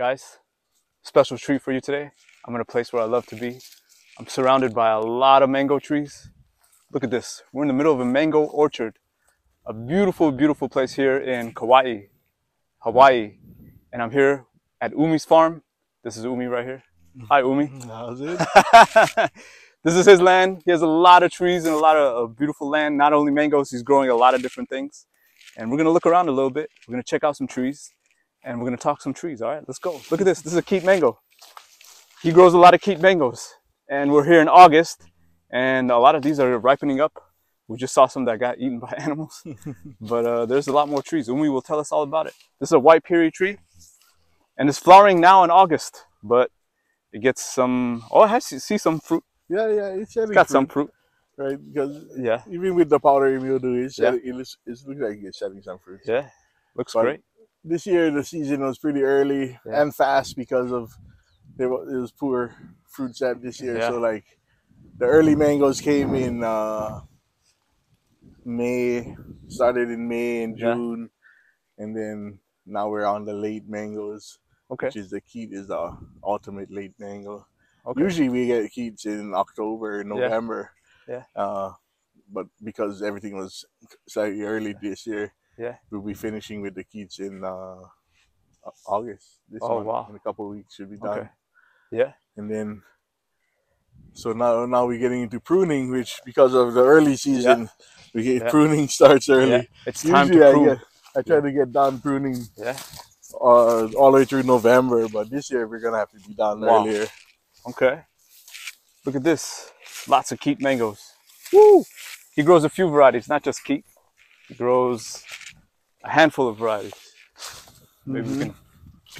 Guys, special treat for you today. I'm in a place where I love to be. I'm surrounded by a lot of mango trees. Look at this. We're in the middle of a mango orchard. A beautiful, beautiful place here in Kauai, Hawaii. And I'm here at Umi's farm. This is Umi right here. Hi, Umi. How's it? this is his land. He has a lot of trees and a lot of uh, beautiful land. Not only mangoes, he's growing a lot of different things. And we're gonna look around a little bit. We're gonna check out some trees and we're gonna talk some trees. All right, let's go. Look at this. This is a Keitt mango. He grows a lot of Keitt mangoes. And we're here in August and a lot of these are ripening up. We just saw some that got eaten by animals, but uh, there's a lot more trees. Umi will tell us all about it. This is a white Pirie tree and it's flowering now in August, but it gets some, oh, I have to see some fruit. Yeah, yeah, it's It's got fruit, some fruit. right? Because Yeah, even with the powdery mildew, it's Yeah. shedding, it, looks, it looks like it's shedding some fruit. yeah, looks But- great. This year, the season was pretty early Yeah. and fast because of there was, it was poor fruit set this year. Yeah. So like the early mangoes came in uh, May, started in May and Yeah. June, and then now we're on the late mangoes, Okay, which is the Keitt is the ultimate late mango. okay. Usually we get Keitts in October, November. Yeah. Uh, but because everything was slightly early this year, Yeah. we'll be finishing with the Keitts in uh, August. This Oh, month. wow. In a couple of weeks should be done. Okay. Yeah, And then, so now now we're getting into pruning, which because of the early season, we get Yeah. pruning starts early. yeah. It's time Usually to I prove. get I try to get done pruning Yeah. uh, all the way through November, but this year we're gonna have to be done Wow. earlier. Okay. Look at this. Lots of Keitt mangoes. Woo! He grows a few varieties, not just Keitt. Grows a handful of varieties. Maybe we Mhm. can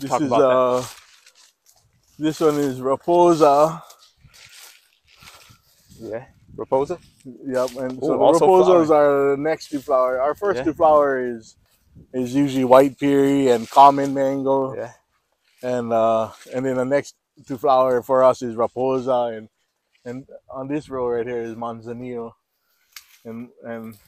This talk is about that. uh, this one is Rapoza. Yeah. Rapoza? Yep, and Ooh, so the Rapozas are the next to flower. Our first Yeah. to flower is is usually white Pirie and common mango, Yeah. and uh, and then the next to flower for us is Rapoza, and and on this row right here is Manzanillo, and and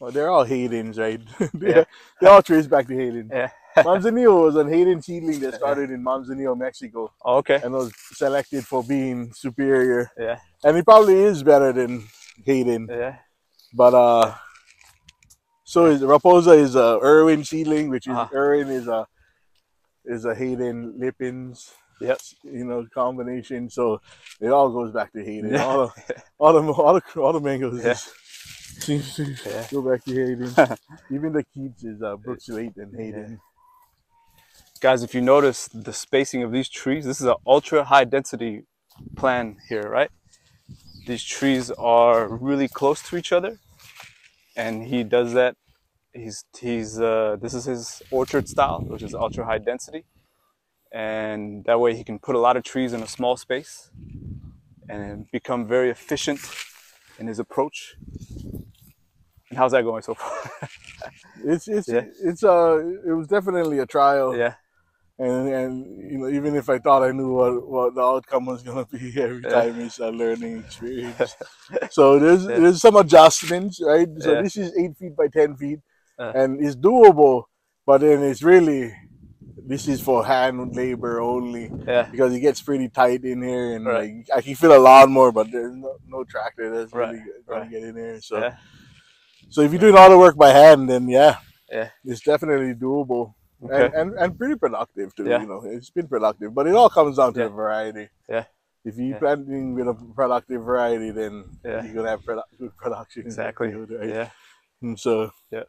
well, they're all Hadens, right? they, Yeah. they all trace back to Haden. Yeah. Manzanillo was an Haden seedling that started in Manzanillo, Mexico, Oh, okay. and was selected for being superior. Yeah. And he probably is better than Haden. Yeah. But uh so is Rapoza is a Irwin seedling, which is Uh-huh. Irwin is a is a Haden Lippens, Yes, you know, combination. So it all goes back to Haden. Yeah. All the all the all the, all the mangoes Yeah. is- Yeah. go back to Haden. Even the Keitts is uh, Brooks Late and Haden. Guys, if you notice the spacing of these trees, this is an ultra high density plan here, right? These trees are really close to each other, and he does that. He's he's uh, this is his orchard style, which is ultra high density, and that way he can put a lot of trees in a small space, and become very efficient in his approach. How's that going so far? It's it's Yeah. it's uh it was definitely a trial. yeah, And and you know, even if I thought I knew what, what the outcome was gonna be every Yeah. time it's a learning experience. so there's Yeah. there's some adjustments, right? So this is eight feet by ten feet, Uh. and it's doable, but then it's really this is for hand labor only yeah, because it gets pretty tight in here, and Right. like I can feel a lot more, but there's no, no tractor that's Right, really gonna right. get in there. So. So if you're doing all the work by hand, then yeah, Yeah. it's definitely doable Okay. and, and and pretty productive too. Yeah. You know, it's been productive, but it all comes down to Yeah. the variety. Yeah. If you Yeah. planting with a productive variety, then Yeah. you're gonna have produ- good production. Exactly. right? Yeah. And so Yeah.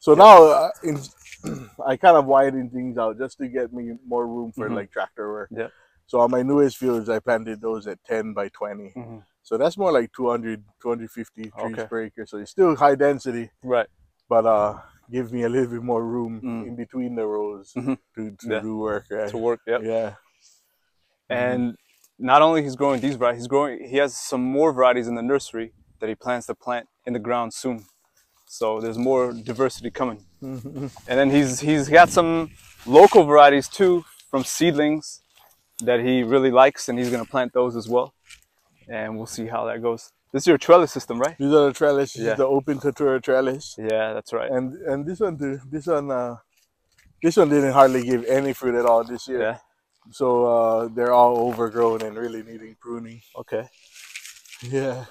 So now uh, in, I kind of widened things out just to get me more room for Mhm. like tractor work. Yeah. So on my newest fields, I planted those at 10 by 20. Mhm. So that's more like 200, 250 trees Okay. per acre. So it's still high density Right. but uh give me a little bit more room Mm. in between the rows Mhm. to, to Yeah. do work right? To work. Yep. yeah And not only he's growing these varieties, he's growing. He has some more varieties in the nursery that he plans to plant in the ground soon. So there's more diversity coming. Mhm. And then he's he's got some local varieties too from seedlings that he really likes, and he's gonna plant those as well. And we'll see how that goes. This is your trellis system, right? these are the trellis this Yeah. is the open couture trellis Yeah, that's right. and and this one too this one uh This one didn't hardly give any fruit at all this year. Yeah. So uh, they're all overgrown and really needing pruning. Okay. Yeah.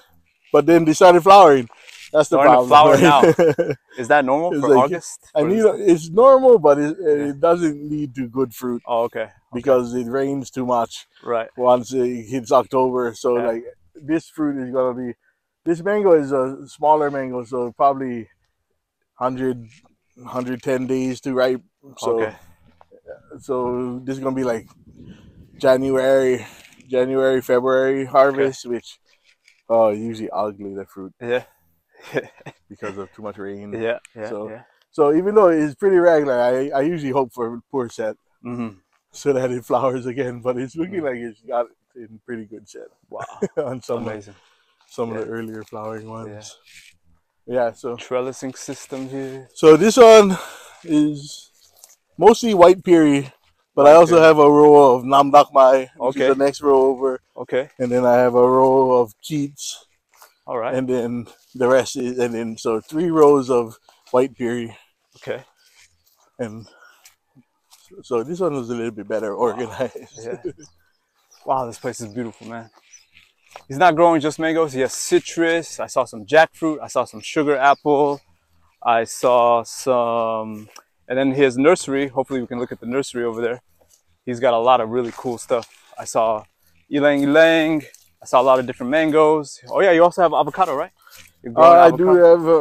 But then they started flowering. That's the Starting to problem. now. Is that normal It's for like- August? I a, it's normal, but it, it doesn't lead to good fruit Oh, okay. because it rains too much Right. once it hits October. So Yeah. like this fruit is gonna be this mango is a smaller mango, so probably 100, 110 days to ripe. So okay. so this is gonna be like January, January, February harvest, which oh usually ugly the fruit Yeah. because of too much rain. yeah. Yeah. So- yeah. So even though it's pretty regular, I, I usually hope for poor set Mm-hmm. so that it flowers again. But it's looking like it's got it in pretty good set Wow. on some of, Amazing. some of the earlier flowering ones. Yeah. So Trellising system here. so this one is mostly white Pirie, but I also have a row of Nam Dok Mai, which Okay. is the next row over, Okay. and then I have a row of Keitts, All right. and then the rest is and then so three rows of white Pirie, okay. and so this one was a little bit better organized. Yeah. Wow, this place is beautiful, man. He's not growing just mangoes. He has citrus. I saw some jackfruit. I saw some sugar apple. I saw some, and then his nursery. Hopefully, we can look at the nursery over there. He's got a lot of really cool stuff. I saw ylang ylang. I saw a lot of different mangoes. Oh yeah, you also have avocado, right? Uh, I do have a,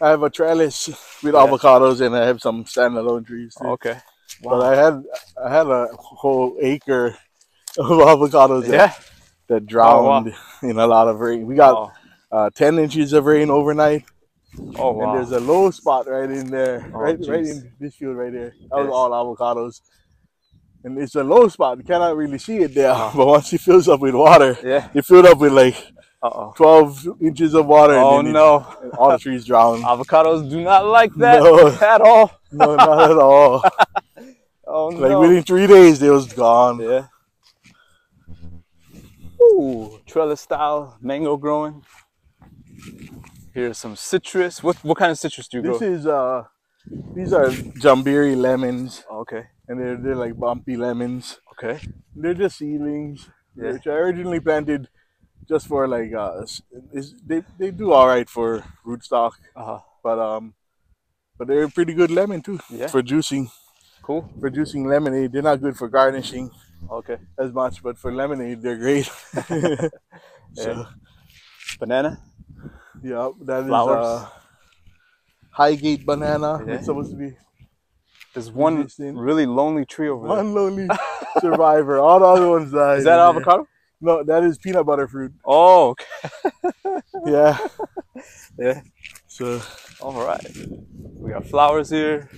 I, I have a trellis with Yeah. avocados and I have some standalone trees too. Okay. Wow. But I had I had a whole acre of avocados that, Yeah. that drowned in a lot of rain. We got Oh, uh, ten inches of rain overnight, oh wow. and there's a low spot right in there, Oh, right right in this field right there. That was all avocados, and it's a low spot. You cannot really see it there, Uh-huh. but once it fills up with water, Yeah. it filled up with like Uh oh. twelve inches of water. Oh it- no. and all the trees drown. Avocados do not like that No. at all. No, not at all. Oh Like no. within three days, they was gone. Yeah. Ooh, trellis style mango growing. Here's some citrus. What what kind of citrus do you This grow? This is uh, these are jambhiri lemons, okay. and they're they're like bumpy lemons. Okay. They're just seedlings, Yeah. which I originally planted just for like uh, s- is they they do all right for rootstock, Uh-huh. but um, but they're a pretty good lemon too Yeah. for juicing. Cool. For juicing lemonade, they're not good for garnishing Okay. as much, but for lemonade, they're great. so Banana. yeah, that is Flowers. uh, Highgate banana. Yeah. It's supposed to be There's one really lonely tree over there. One lonely survivor. All the other ones died. Is that Yeah. avocado? No, that is peanut butter fruit. Oh, okay. Yeah. Yeah. So All right. We got flowers here.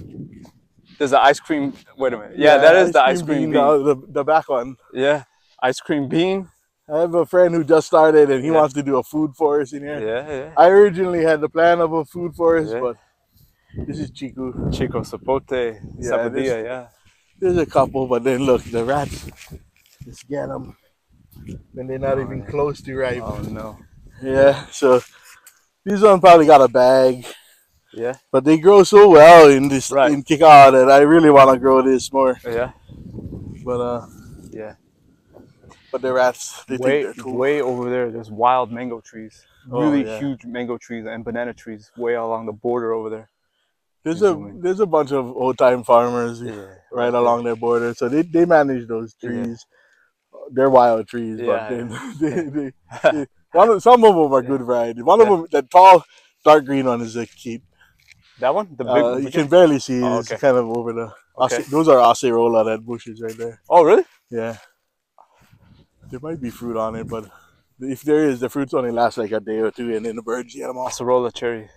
There's the ice cream. Wait a minute. Yeah, that is the ice cream bean. The, the, the back one. Yeah. Ice cream bean. I have a friend who just started and he Yeah. wants to do a food forest in here. Yeah, yeah. I originally had the plan of a food forest, Yeah. but this is Chiku. Chico Zapote, Yeah, Sapodilla, yeah. There's a couple, but then look, the rats just get them. And they're not Oh, even yeah. close to ripe. Oh no. Yeah, so this one probably got a bag. Yeah, But they grow so well in this Right. in Kika that I really want to grow this more. yeah, But uh, yeah. but the rats they Way, think cool. way over there, there's wild mango trees. Oh, Really yeah. huge mango trees and banana trees way along the border over there. There's a there's a bunch of old time farmers right along their border, so they, they manage those Yeah. trees. They're wild trees, Yeah, but then they, they, they, one of, some of them are Yeah. good varieties. One of Yeah. them, the tall dark green one, is a keep. That one, the big. Uh, you can barely see it. Oh, It's kind of over the. Okay. Those are acerola that bushes right there. Oh really? Yeah. There might be fruit on it, but if there is, the fruits only last like a day or two, and then the birds eat them off. Acerola cherry.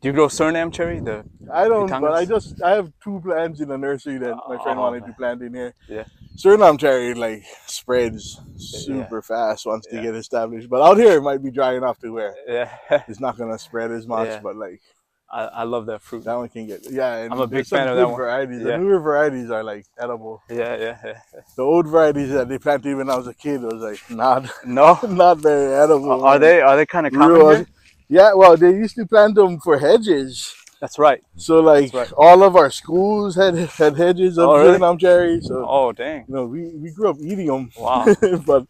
Do you grow Suriname cherry? The I don't, but I just I have two plants in the nursery that my friend Oh, wanted man. to plant in here. Yeah. Suriname cherry like spreads super fast once Yeah. they get established, but out here it might be dry enough to where yeah, it's not gonna spread as much. Yeah. But like I, I love that fruit. that one can get yeah. And I'm a big fan of that one. Varieties. Yeah. The newer varieties are like edible. Yeah, yeah, yeah. The old varieties that they planted when I was a kid was like not No, not very edible. are they are they kind of common? Yeah, well, they used to plant them for hedges. That's right. So like right. all of our schools had had hedges of Oh, really? Vietnam cherry. So Oh, dang. you know, we, we grew up eating them. Wow. but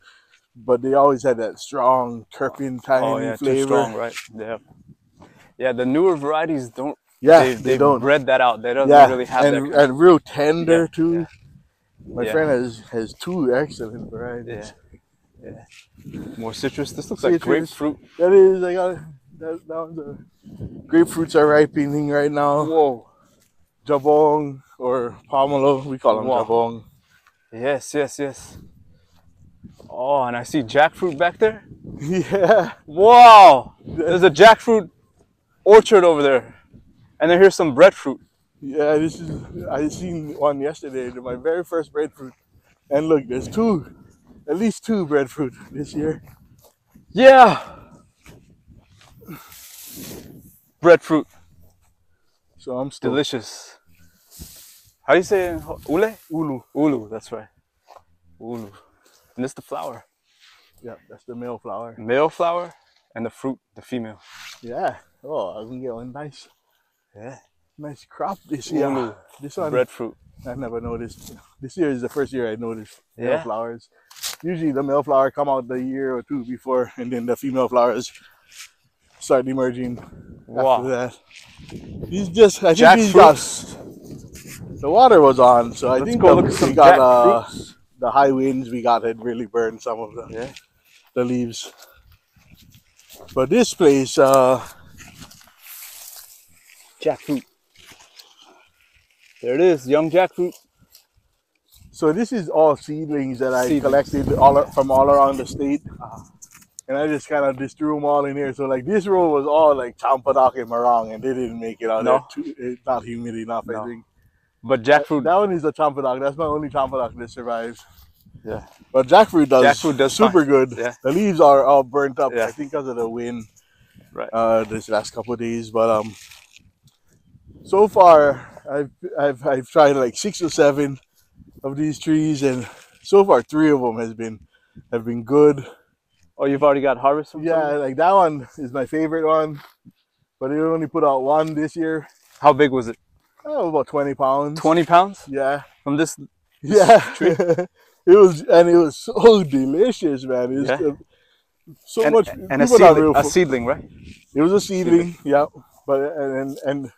but they always had that strong turpentine Oh, yeah, too flavor. strong, right? Yeah. Yeah, the newer varieties don't. Yeah, they, they, they don't. bred that out. They don't yeah, really have and, that. and real tender Yeah, too. yeah. My Yeah. friend has has two excellent varieties. Yeah. more citrus. This looks like Citrus. grapefruit. That is, I got that. That one's a, grapefruits are ripening right now. Whoa. Jabong or pomelo, we call them Wow. jabong. Yes, yes, yes. Oh, and I see jackfruit back there. yeah, Wow. There's a jackfruit orchard over there. And then here's some breadfruit. yeah. This is I seen one yesterday. My very first breadfruit, and look, there's two, at least two breadfruit this year. Yeah. Breadfruit. So I'm still Delicious. How do you say it? Ule? ulu. Ulu, that's right. Ulu. And it's the flower. Yeah, that's the male flower. Male flower and the fruit, the female. Yeah. Oh, I'm gonna get one nice, Yeah. nice crop this year. Ulu. This one Breadfruit. I never noticed. This year is the first year I noticed male Yeah. flowers. Usually the male flower come out the year or two before, and then the female flowers start emerging Wow. after that. He's just, I think he's got, the water was on, so I Let's think go the, look at we got uh, the high winds we got had really burned some of the, Yeah. the leaves. But this place, uh, Jackfruit. There it is, young jackfruit. so this is all seedlings that I Seedlings. collected all from all around the state. And I just kind of just threw them all in here. So like this row was all like Champadak and Marang, and they didn't make it out No. there. Too, it's not humid enough, No. I think. But jackfruit, That one is a Champadak. That's my only Champadak that survives. yeah. But jackfruit does, Jackfruit does super fine. good. Yeah. The leaves are all burnt up, Yeah. I think, because of the wind. Right. Uh, this last couple of days, but um, so far I've I've I've tried like six or seven of these trees, and so far three of them has been have been good. Oh, you've already got harvest from Yeah, like that one is my favorite one, but they only put out one this year. How big was it? Oh, about twenty pounds. 20 pounds Yeah, from this? yeah. tree? it was, and it was so delicious, man. It was Yeah. uh, so and, much. and a seedling, real a seedling, right? It was a seedling, yeah, but and, and and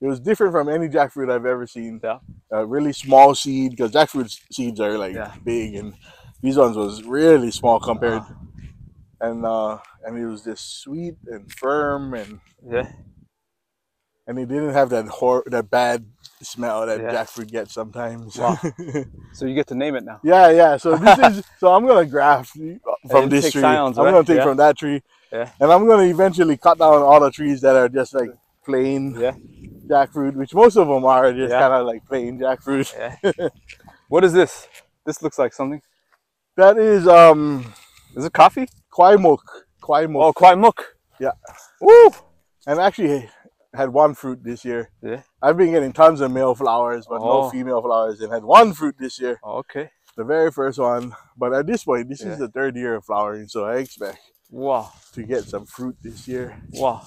it was different from any jackfruit I've ever seen. Yeah. A really small seed because jackfruit seeds are like Yeah. big, and these ones was really small compared, Uh-huh. And uh and it was just sweet and firm, and Yeah. and it didn't have that hor- that bad smell that Yeah. jackfruit gets sometimes. Wow. So you get to name it now. yeah, yeah. So this is so I'm gonna graft from this tree. scions, I'm right? gonna take Yeah. from that tree, Yeah. and I'm gonna eventually cut down all the trees that are just like plain Yeah. jackfruit, which most of them are just Yeah. kind of like plain jackfruit. Yeah. what is this? This looks like something. That is um Is it coffee? Kwai muk, kwai Oh, kwai muk. Yeah. Woo! and actually had one fruit this year. Yeah. I've been getting tons of male flowers, but Oh. no female flowers, and had one fruit this year, Oh, okay. the very first one. But at this point, this Yeah. is the third year of flowering, so I expect Wow. to get some fruit this year. Wow.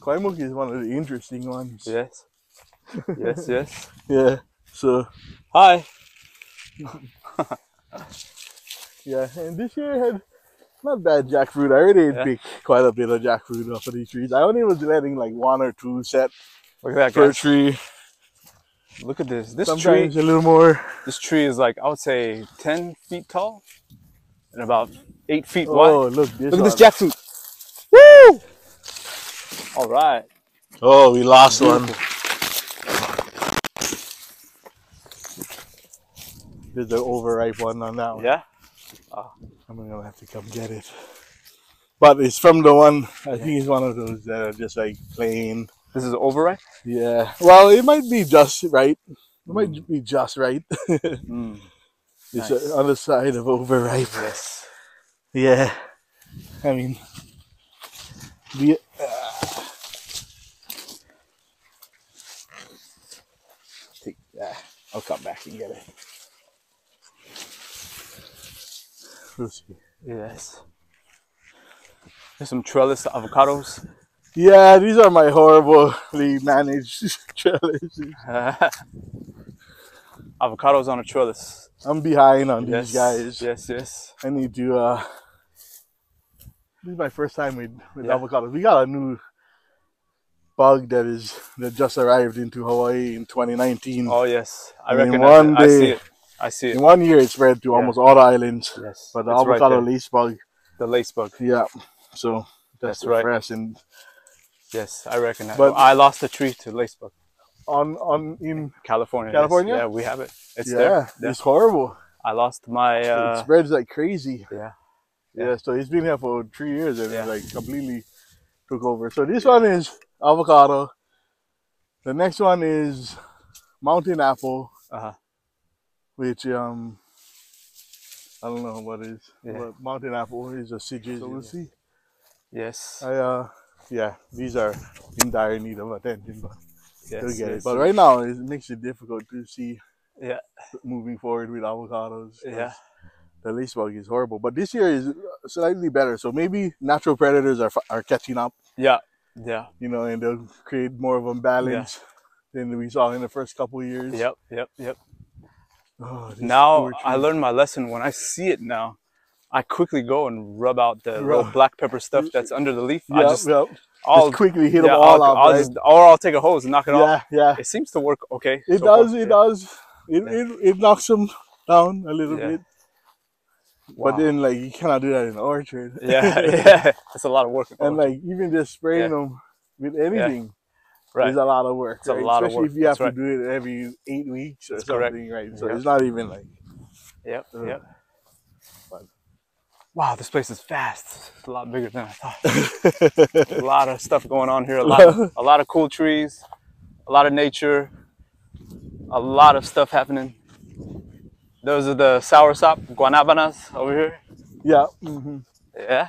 Kwai muk is one of the interesting ones. Yes. Yes, yes. Yeah. So Hi. yeah, and this year had not bad jackfruit. I already Yeah. picked quite a bit of jackfruit off of these trees. I only was letting like one or two set Look at that, per guys. tree. Look at this. This Sometimes tree, a little more. this tree is like I would say ten feet tall and about eight feet Oh, wide. look this. Look at this jackfruit. Woo! All right. Oh, we lost one. There's an overripe one on that one. Yeah. Ah. I'm gonna have to come get it. But it's from the one. I think it's one of those that are just like plain. This is overripe. Yeah. Well, it might be just right. It might be just right. Mm. It's Nice. on the side of overripe. Yes. Yeah. I mean, the. Uh, take that. I'll come back and get it. Yes. There's some trellis avocados. Yeah, these are my horribly managed trellises. Avocados on a trellis. I'm behind on Yes, these guys. Yes, yes. I need to. uh This is my first time with with Yeah. avocados. We got a new bug that is that just arrived into Hawaii in 2019. Oh yes, I And recognize one it. I see day- it. I see In one year, it spread to Yeah. almost all the islands. Yes, But the it's right avocado lace bug, the lace bug. yeah. So that's, That's right. fresh and Yes, I recognize. But- it. I lost a tree to lace bug. on on in California. yes. California? Yeah, we have it. It's yeah, there. Yeah. it's horrible. I lost my. it Uh, spreads like crazy. yeah. Yeah, so it's been here for three years and Yeah. it like completely took over. So this one is avocado. The next one is mountain apple, Uh-huh. Which um I don't know what it is. Yeah. But mountain apple is a sigis. So we'll see. Yes. I uh yeah, these are in dire need of attention, but yes. they'll get it. yes. But right now it makes it difficult to see Yeah. moving forward with avocados. Yeah. The lace bug is horrible, but this year is slightly better. So maybe natural predators are are catching up. Yeah. Yeah. you know, and they'll create more of a balance than we saw in the first couple years. Yep. Yep. Yep. Oh, Now I learned my lesson. When I see it now, I quickly go and rub out the little black pepper stuff that's under the leaf. I Yep, just, yep. I'll, just quickly hit yeah, them all I'll, out. I'll just, or I'll take a hose and knock it off. yeah, yeah. It seems to work okay. It so does. far. It Yeah. does. It, Yeah. it it knocks them down a little Yeah. bit, Wow. but then like you cannot do that in the orchard. yeah, yeah, it's a lot of work. and like even just spraying Yeah. them with anything right, is a lot of work. It's a right? lot of Especially work. if you have That's to do it every eight weeks or That's correct. something, right? So Yeah. it's not even like yep, Ugh. yep. But- Wow, this place is fast. It's a lot bigger than I thought. a lot of stuff going on here. A lot, of, a lot of cool trees, a lot of nature, a lot of stuff happening. Those are the soursop guanabanas over here. yeah. hmm Yeah,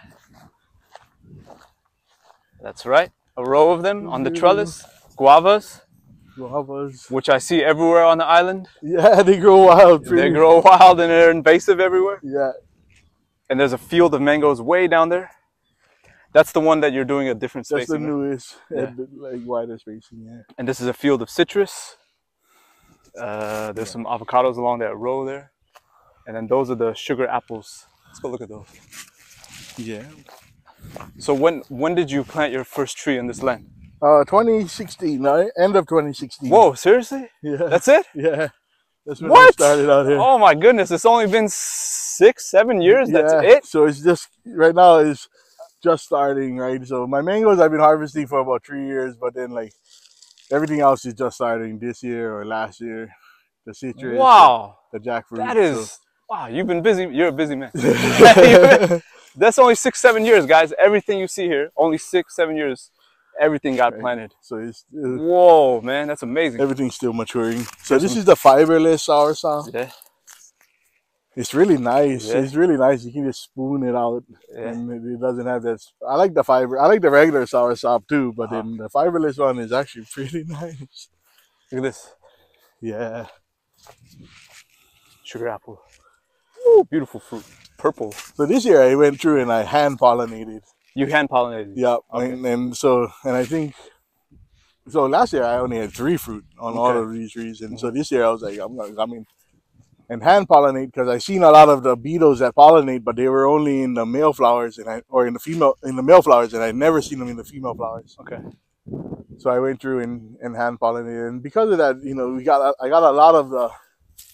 that's right. A row of them on the trellis. Guavas, Guavas. which I see everywhere on the island. Yeah, they grow wild. They grow wild and they're invasive everywhere. Yeah, And there's a field of mangoes way down there. That's the one that you're doing a different that's the newest, Yeah. and like wider spacing. Yeah. And this is a field of citrus. Uh, there's some avocados along that row there. And then those are the sugar apples. Let's go look at those. Yeah. So when when did you plant your first tree in this land? Uh, 2016, no, end of 2016. Whoa, seriously? Yeah. That's it? yeah. That's when I What? started out here. Oh my goodness, it's only been six, seven years. That's it? So it's just right now is just starting, right? So my mangoes I've been harvesting for about three years, but then like everything else is just starting this year or last year. The citrus, Wow. the, the jackfruit. That is wow, you've been busy. You're a busy man. That's only six, seven years, guys. Everything you see here, only six, seven years, everything got Right. planted. so it's uh, Whoa, man, that's amazing. everything's still maturing. So this is the fiberless sour soursop. Yeah, It's really nice. Yeah. It's really nice. You can just spoon it out, yeah. and it, doesn't have that. I like the fiber. I like the regular sour sop too, but Uh-huh. then the fiberless one is actually pretty nice. Look at this Yeah. sugar apple. Ooh, beautiful fruit, purple. So this year I went through and I hand pollinated. You hand pollinated. Yeah, Okay. and, and so and I think so. Last year I only had three fruit on all of these trees, and so mm-hmm. this year I was like, I'm gonna come in and hand pollinate because I seen a lot of the beetles that pollinate, but they were only in the male flowers and I or in the female in the male flowers, and I never seen them in the female flowers. Okay. So I went through and, and hand pollinated, and because of that, you know, we got I got a lot of the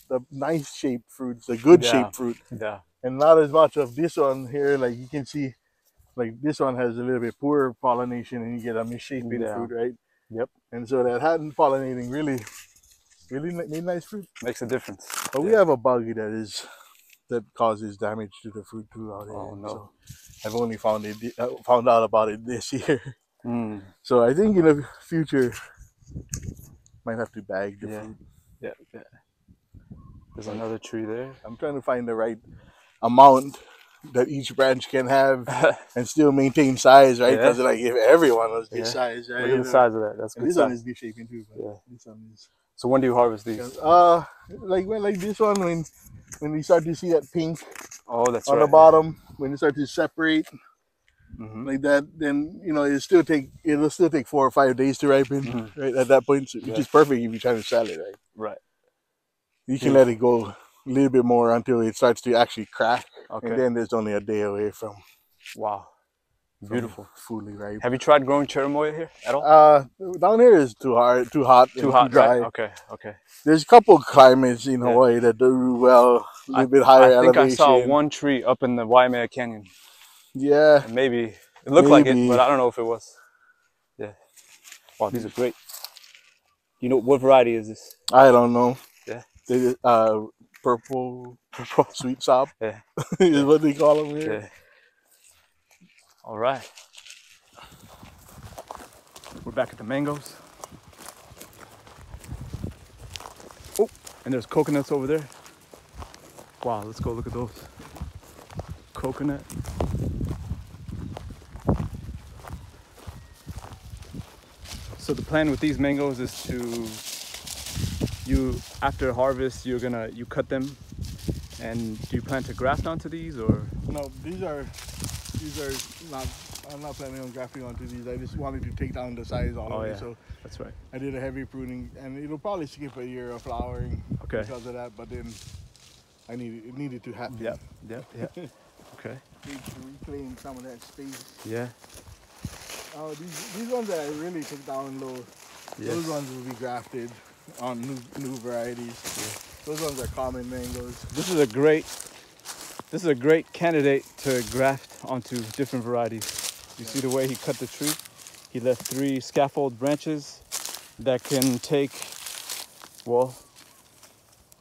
the nice shaped fruits, the good Yeah. shaped fruit, Yeah. And not as much of this one here. Like you can see, like this one has a little bit poor pollination, and you get a misshapen Yeah. fruit, right? Yep. And so that hand pollinating really, really made nice fruit. Makes a difference. But we have a bug that is that causes damage to the fruit too out here. Oh, no. So I've only found it uh, found out about it this year. Mm. So I think in the future might have to bag the Yeah. fruit. Yeah. Yeah. There's another tree there. I'm trying to find the right amount that each branch can have and still maintain size, right? Yeah. Because like if everyone was this Yeah. size, right? Look at the size of that. That's And good this one is is misshapen too. But Yeah. This one is. So when do you harvest these? Uh, like when like this one when when we start to see that pink Oh, that's on right. the bottom when it starts to separate, hmm like that, then you know it still take it'll still take four or five days to ripen, Mhm. right? At that point, so- which Yeah. is perfect if you're trying to sell it, right? Right. You can let it go a little bit more until it starts to actually crack, Okay. and then there's only a day away from wow. Beautiful. fully ripe. Have you tried growing cherimoya here at all? Uh, down here is too hard, too hot, Too hot, dry. right? Okay, okay. There's a couple climates in Yeah. Hawaii that do well, a little I- bit higher I think elevation. I saw one tree up in the Waimea Canyon. Yeah, And maybe it looked like it, but I don't know if it was. Yeah. Wow, these are great. You know what variety is this? I don't know. Yeah. They, uh, purple purple sweet sop Yeah. is what they call them here. Yeah. All right. We're back at the mangoes. Oh, and there's coconuts over there. Wow, let's go look at those. Coconut. So the plan with these mangoes is to you after harvest you're gonna you cut them and do you plan to graft onto these or No, these are these are not. I'm not planning on grafting onto these. I just wanted to take down the size all Oh, of yeah. it. So that's right. I did a heavy pruning, and it'll probably skip a year of flowering Okay. because of that. But then I needed it needed to happen. yeah yep, yep. okay. Need to reclaim some of that space. Yeah. Oh, these these ones that I really took down low. Yes. Those ones will be grafted on new new varieties. Those ones are common mangoes. This is a great this is a great candidate to graft onto different varieties. You see the way he cut the tree? He left three scaffold branches that can take well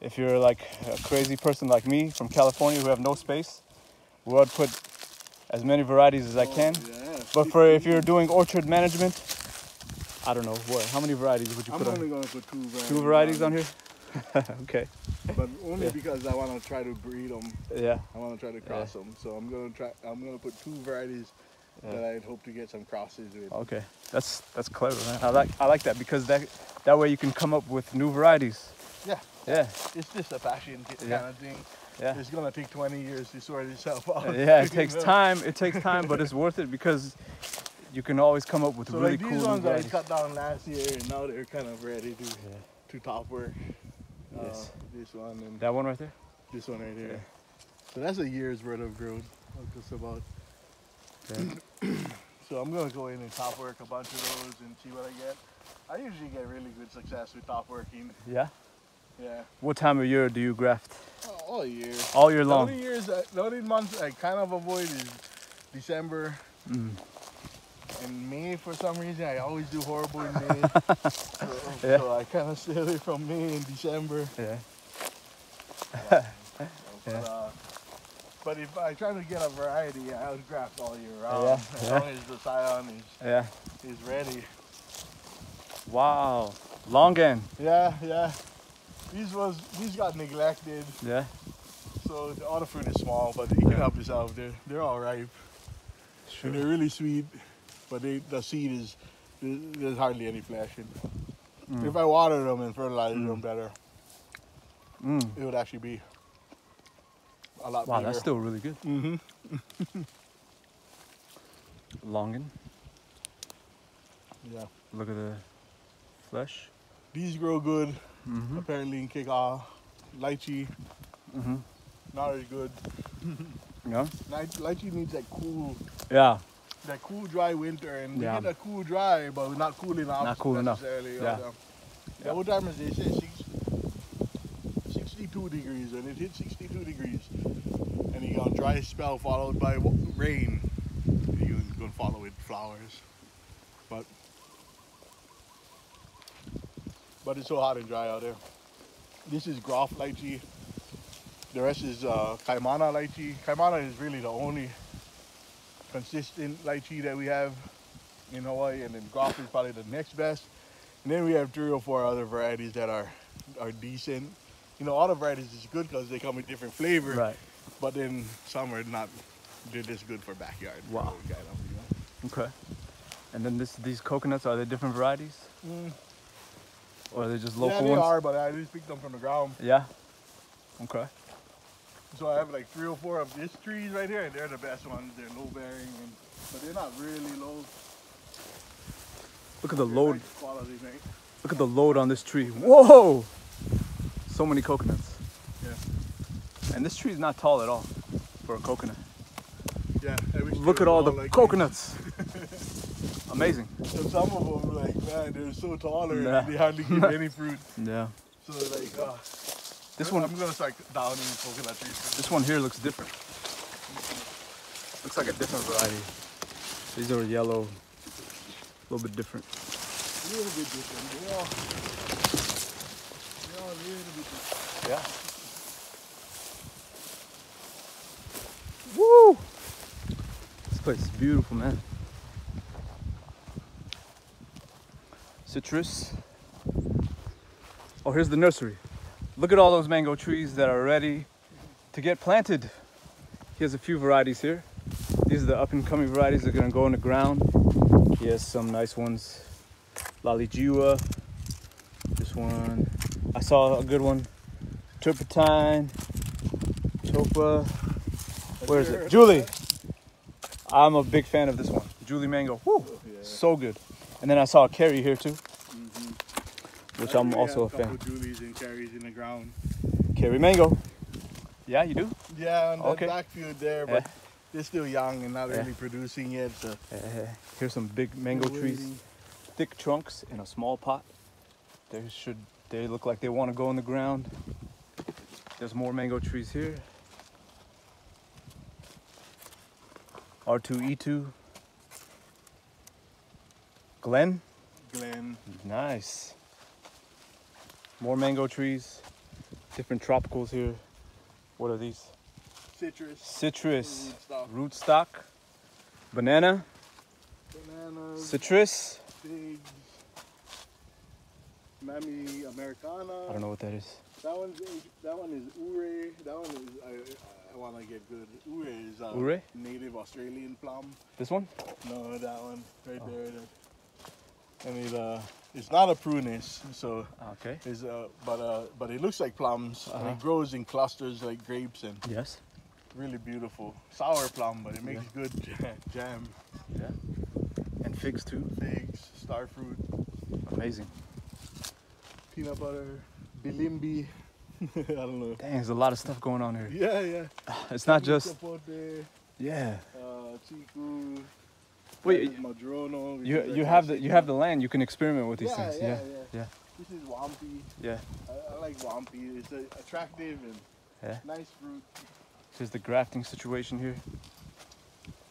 if you're like a crazy person like me from California who have no space, we would put as many varieties as I oh, can. Oh, yeah. But for if you're doing orchard management, I don't know what. How many varieties would you put? on? I'm only on? gonna put two varieties. Two varieties on here. okay. but only Yeah. because I want to try to breed them. Yeah. I want to try to cross them. So I'm gonna try. I'm gonna put two varieties Yeah. that I'd hope to get some crosses with. Okay. That's that's clever, man. I like I like that because that that way you can come up with new varieties. Yeah, Yeah. it's just a passion kind Yeah. of thing. Yeah. It's gonna take 20 years to sort itself out. Yeah. It takes time. It takes time, but it's worth it because you can always come up with So really like cool these new ones I cut down last year, and now they're kind of ready to Yeah. to top work. Uh, This one and That one right there. this one right here. So that's a year's worth of growth, uh, just about. Yeah. So I'm gonna go in and top work a bunch of those and see what I get. I usually get really good success with top working. Yeah. Yeah, What time of year do you graft? all year. All year long. The long. only years, I- the only months I kind of avoid is December Mm. And May for some reason. I always do horrible in May. so, Yeah. so I kind of stay away from May in December. Yeah. But, Yeah. uh, but if I try to get a variety, I'll graft all year round. Yeah, As yeah. long as the scion is, Yeah. is ready. Wow. Long Longan. Yeah, yeah. These was these got neglected, Yeah. so the auto fruit is small, but you can help yourself. They're they're all ripe and they're really sweet, but they the seed is there's, hardly any flesh in. it. Mm. If I watered them and fertilized Mm. them better, Mm. it would actually be a lot Wow, bigger. that's still really good. hmm Longan. Yeah. Look at the flesh. These grow good. Mm-hmm. Apparently in Kika, lychee Mm-hmm. not as good. Yeah. Lychee needs that cool, Yeah. That cool dry winter, and Yeah. we get a cool dry, but we're not cool enough. Not cool enough. Yeah. The, old timers they say six, 62 degrees, and it hit 62 degrees, and you got a dry spell followed by rain. You're gonna follow with flowers, but but it's so hot and dry out there. This is Groff lychee. The rest is uh, Kaimana lychee. Kaimana is really the only consistent lychee that we have in Hawaii, and then Groff is probably the next best. And then we have three or four other varieties that are are decent. You know, all the varieties is good because they come with different flavor, Right. but then some are not. They're just good for backyard. Wow. Kind of, you Okay. And then this these coconuts are they different varieties know? or are they just local yeah, they ones? are, but I just picked them from the ground. Yeah. Okay. So I have like three or four of these trees right here, and they're the best ones. They're low bearing, and but they're not really low. Look at the They're load. nice quality. Look at the load on this tree. Whoa! So many coconuts. Yeah. And this tree is not tall at all for a coconut. Yeah. I wish Look at all the like coconuts. Amazing. So some of them, like man, they're so taller, Nah. and they hardly give any fruit. Yeah. So like, uh, This one. I'm gonna start downing coconut trees. this one here looks different. Looks like a different variety. These are yellow, a little bit different. A little bit different. They all, they all a little bit different. Yeah. Woo! This place is beautiful, man. Citrus. Oh, here's the nursery. Look at all those mango trees that are ready to get planted. Here's a few varieties here. These are the up and coming varieties that are gonna go in the ground. Here's some nice ones. Lalijiwa. This one. I saw a good one. Turpentine. Topa. Where is it? Julie. I'm a big fan of this one. Julie Mango. Woo! Yeah. So good. And then I saw a Carrie here too, which I'm also a have fan. Julies and cherries in the ground. Carrie Mango. Yeah, you do? Yeah, on that Okay. backfield there, Yeah. but they're still young and not Yeah. really producing yet. So Uh, here's some big mango we're trees. waiting. Thick trunks in a small pot. They should, they look like they want to go in the ground. There's more mango trees here. R2E2. Glen. Glen. Nice. More mango trees. Different tropicals here. What are these? citrus, Citrus. rootstock, Rootstock. Banana. bananas, Citrus. figs, Mammy Americana. I don't know what that is. That one's that one is ure. That one is I I want to get good. Ure is uh, Ure? native Australian plum. This one? No, that one right Oh. there. That, and it uh it's not a prunus, so Okay. it's uh but uh but it looks like plums Uh-huh. it grows in clusters like grapes and Yes. really beautiful. Sour plum, but it makes good jam. Yeah. And figs too. Figs, star fruit, Amazing. peanut butter, bilimbi. I don't know. Dang, there's a lot of stuff going on here. Yeah, yeah. It's not just yeah. uh, chiku. Wait, is madrono. which You is you have the you have the land. You can experiment with these yeah, things. Yeah, Yeah. yeah. This is wampi. Yeah. I, I like wampi. It's attractive and Yeah. nice fruit. Here's the grafting situation here.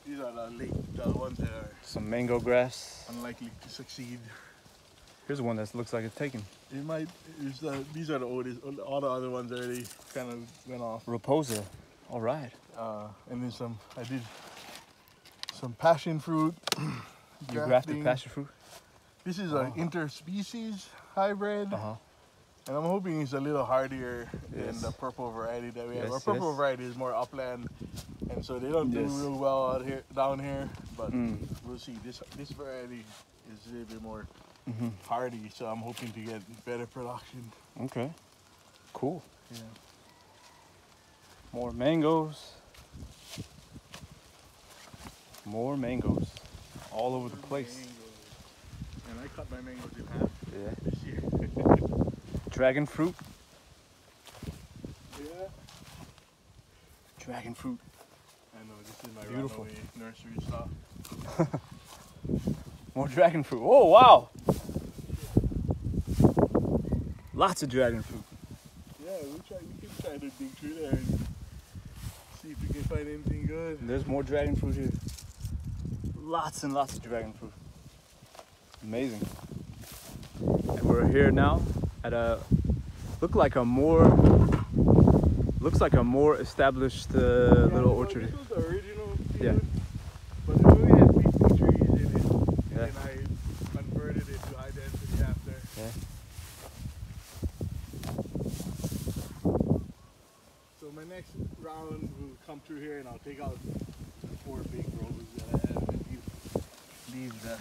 These are the late the ones that are Some mango grass. unlikely to succeed. Here's one that looks like it's taken. It might. The, these are the oldest. All the other ones already kind of went off. Rapoza. All right. Uh, and then some. I did some passion fruit. You grafted grafting. passion fruit. This is Oh. an interspecies hybrid, Uh huh. and I'm hoping it's a little hardier than Yes. the purple variety that we have. Yes, Our purple yes. variety is more upland, and so they don't do real well out here, down here. But Mm. we'll see. This this variety is a little bit more hmm hardy, so I'm hoping to get better production. Okay. Cool. Yeah. More mangoes. More mangoes. All over the place. Mangoes. And I cut my mangoes in half Yeah. this year. Dragon fruit. yeah. Dragon fruit. I know this is my Beautiful. runaway nursery stuff. More dragon fruit. Oh wow! Lots of dragon fruit. Yeah, we try. We can try to dig through there and see if we can find anything good. There's more dragon fruit here. Lots and lots of dragon fruit. Amazing. And we're here now at a look like a more looks like a more established uh, little well, orchard. This was the original field, Yeah. but it only had 50 trees in it, and Yeah. then I converted it to high density after. Yeah. So my next round will come through here, and I'll take out the four big rows that I have and leave, leave the.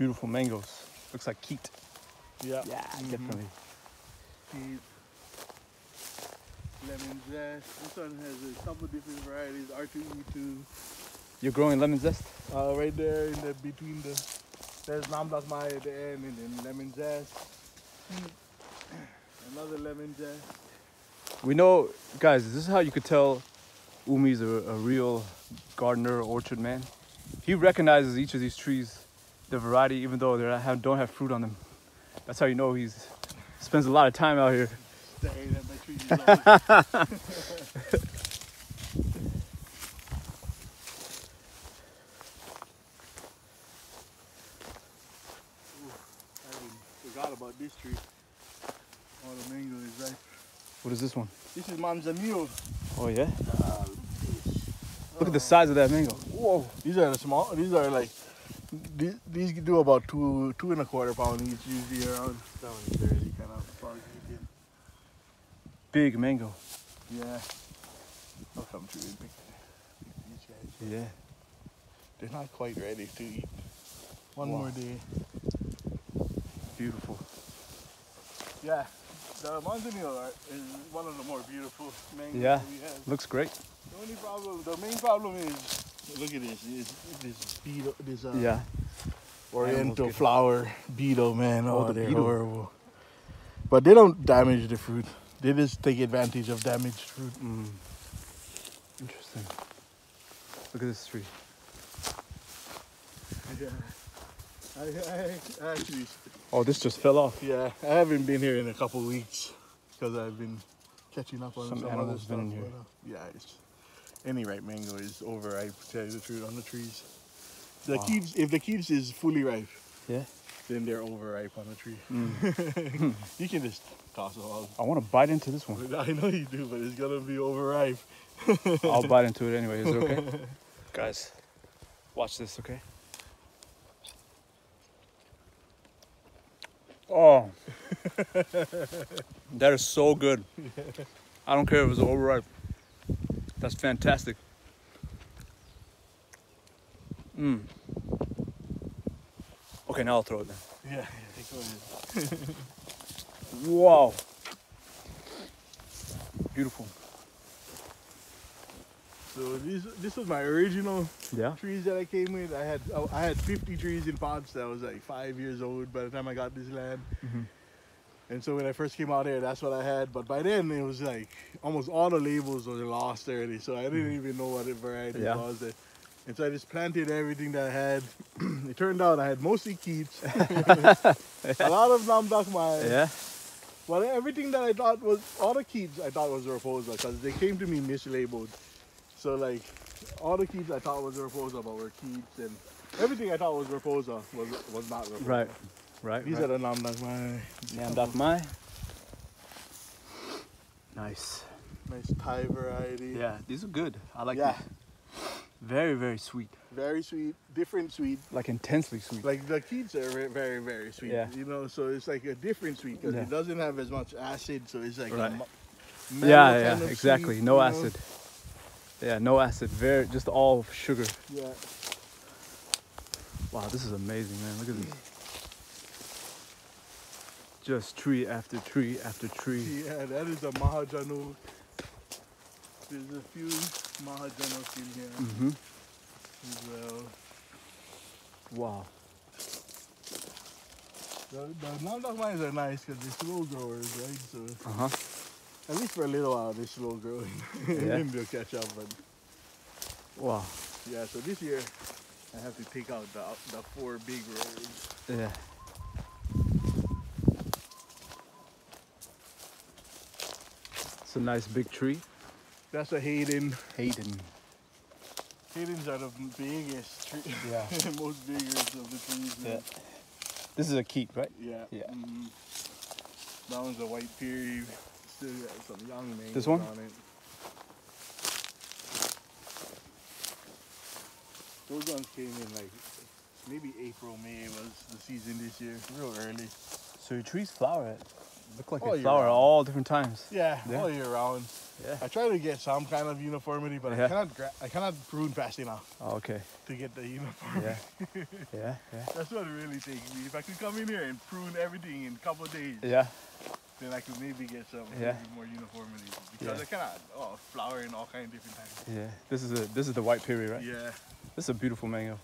Beautiful mangoes. Looks like Keitt. Yeah. Yeah, Mhm. definitely. Peach, lemon zest. This one has a couple different varieties. R2E2. You're growing lemon zest? Uh, right there in the between the there's Nam Dok Mai at the end and then lemon zest. Another lemon zest. We know, guys, this is how you could tell Umi's a, a real gardener, orchard man. He recognizes each of these trees, the variety, even though they have, don't have fruit on them. That's how you know he spends a lot of time out here. Staring at my trees. all the- Ooh, I even forgot about this tree. All the mango is ripe. What is this one? This is manzanillo. Oh yeah. Ah, look at the size of that mango. Whoa. These are the small. These are like. These, do about two two and a quarter pound each, usually around. Is barely kind of far. Big mango. Yeah. I'll come through and pick these guys. Yeah. They're not quite ready to eat. One Wow. more day. Beautiful. Yeah. The Manzanillo is one of the more beautiful mangoes Yeah. we have. Looks great. The only problem, the main problem is, look at this, is this beetle, this uh, Yeah. Oriental flower beetle, man. Oh, Oh, the they're beetle. horrible. But they don't damage the fruit. They just take advantage of damaged fruit. Mm. Interesting. Look at this tree. Yeah. I, I, I actually, Oh, this just fell off. yeah, I haven't been here in a couple weeks because I've been catching up on Some some, other animals stuff. been in here. but, uh, yeah, it's, any ripe mango is overripe. To tell you the truth, on the trees. The Wow. Keitts, if the Keitts is fully ripe, Yeah. then they're overripe on the tree. Mm. You can just toss them all. I want to bite into this one. I know you do, but it's gonna be overripe. I'll bite into it anyway. Is it okay? Guys, watch this, okay? Oh, that is so good. I don't care if it's overripe. That's fantastic. Mm. Okay, now I'll throw it then. Yeah, yeah, go ahead. Wow. Beautiful. So this this was my original Yeah. trees that I came with. I had I had 50 trees in pots that was like five years old by the time I got this land. Mhm. And so when I first came out here, that's what I had. But by then it was like almost all the labels were lost already, so I didn't hmm. even know what the variety Yeah. was. And so I just planted everything that I had. it turned out I had mostly Keitts, a lot of Nam Dok Mai. Yeah. Well, everything that I thought was all the Keitts I thought was a Rapoza because they came to me mislabeled. So like all the Keitts I thought was Rapoza but were Keitts and everything I thought was Rapoza was was not Rapoza. Right. Right. These right. are the Nam Dok Mai. Nam Dok Mai. Nice. Nice Thai variety. Yeah, these are good. I like Yeah. these. Very, very sweet. Very sweet, different sweet. Like intensely sweet. Like the kids are very, very, very sweet. Yeah. You know, so it's like a different sweet because Yeah. it doesn't have as much acid, so it's like Right. a yeah, yeah, kind of exactly. sweet, no you know? acid. Yeah, no acid. Very, just all sugar. Yeah. Wow, this is amazing, man. Look at this. Just tree after tree after tree. Yeah, that is a Mahachanok. There's a few Mahachanoks in here Mm-hmm. as well. Wow. The, the Nam Dok Mais are nice because they're slow growers, right? So Uh huh. at least for a little while they're slow growing. Yeah. then they'll catch up. But Wow. yeah, so this year I have to take out the the four big growers. Yeah. It's a nice big tree. That's a Haden. Haden. Hadens are the biggest tree. Yeah. most biggest of the trees. Yeah. This is a Keitt, right? Yeah. Yeah. mhm. That one's a white Pirie. Still got some young mangoes This one? on it. Those ones came in like maybe April, May was the season this year. Real early. So your trees flower at look like all flower round. all different times. Yeah, Yeah. all year round. Yeah. I try to get some kind of uniformity, but Yeah. I cannot I cannot prune fast enough Oh, okay. to get the uniform. Yeah. yeah. Yeah. That's what it really takes me. If I could come in here and prune everything in a couple of days, Yeah. then I could maybe get some Yeah. more uniformity. Because Yeah. I cannot oh, flower in all kind of different times. Yeah. This is a this is the white Pirie, right? Yeah, This is a beautiful mango.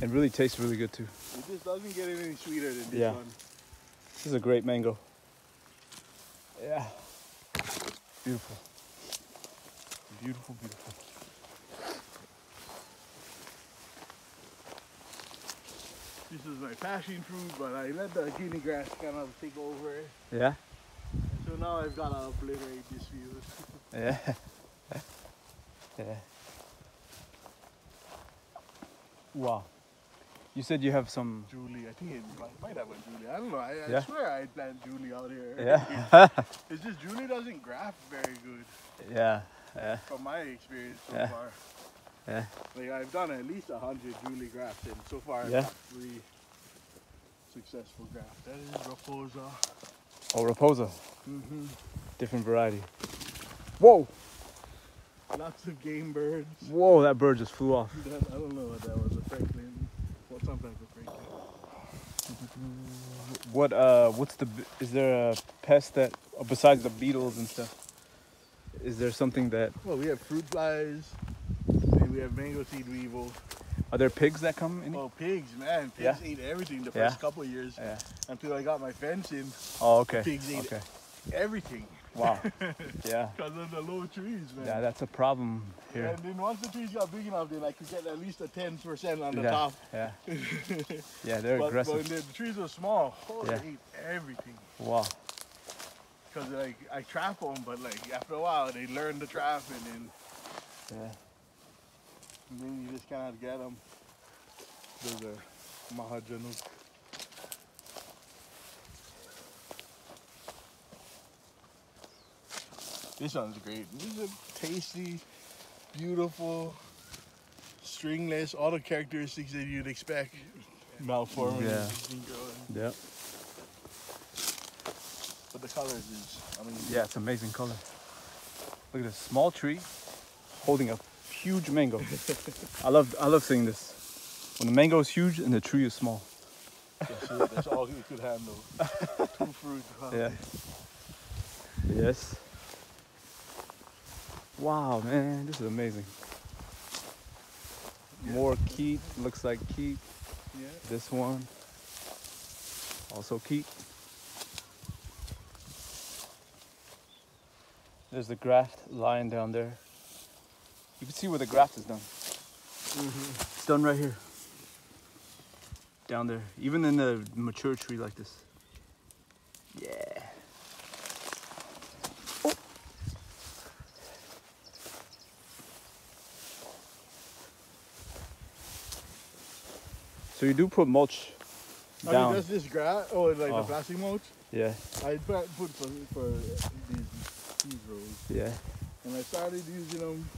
It really tastes really good too. it just doesn't get any sweeter than this Yeah. one. This is a great mango. Yeah. Beautiful. Beautiful, beautiful. This is my passion fruit, but I let the guinea grass kind of take over. Yeah. So now I've got to obliterate this field. Yeah. yeah. Wow. You said you have some. Julie, I think it might, might have a Julie. I don't know. I, I Yeah. swear I planted Julie out here. Yeah. it's just Julie doesn't graft very good yeah. Yeah. from my experience so Yeah. far. Yeah. Like I've done at least a hundred Julie grafts and so far I've got three successful grafts. That is Rapoza. Oh, Rapoza. Mm-hmm. Different variety. Whoa. Lots of game birds. Whoa, that bird just flew off. That, I don't know what that was, a francolin. What some type of What uh what's the is there a pest that besides the beetles and stuff? Is there something that Well, we have fruit flies. And we have mango seed weevil. are there pigs that come in? Oh, pigs, man. Pigs Yeah. ate everything the Yeah. first couple of years Yeah. until I got my fence in. Oh, okay. Pigs eat Okay. everything Wow. Yeah. because of the low trees, man. Yeah, that's a problem here. And then once the trees got big enough, then I could get at least a 10% on the yeah. top. Yeah. Yeah, they're But, but aggressive. when the, trees were small, oh, Yeah. they ate everything. Wow. Because like I trap them, but like after a while they learn to trap, and then, Yeah. and then you just kind of get them. Those are Mahachanok. This one's great. These are tasty, beautiful, stringless, all the characteristics that you'd expect. Malforming. Yeah. and growing. Yeah. But the colors is, I mean, Yeah, it's amazing color. Look at this small tree holding a huge mango. I love I love seeing this. When the mango is huge and the tree is small. that's, it. that's all you could handle. Two fruit. wow. Yeah. Yes. Wow, man, this is amazing. More Keitt, looks like Keitt. Yeah. This one, also Keitt. There's the graft lying down there. You can see where the graft is done. Mm-hmm. It's done right here. Down there. Even in a mature tree like this. Yeah. So you do put mulch I mean, down. that's this grass. Oh, like Oh. the plastic mulch. yeah, I put put for, for these these rows, yeah. and I started using them,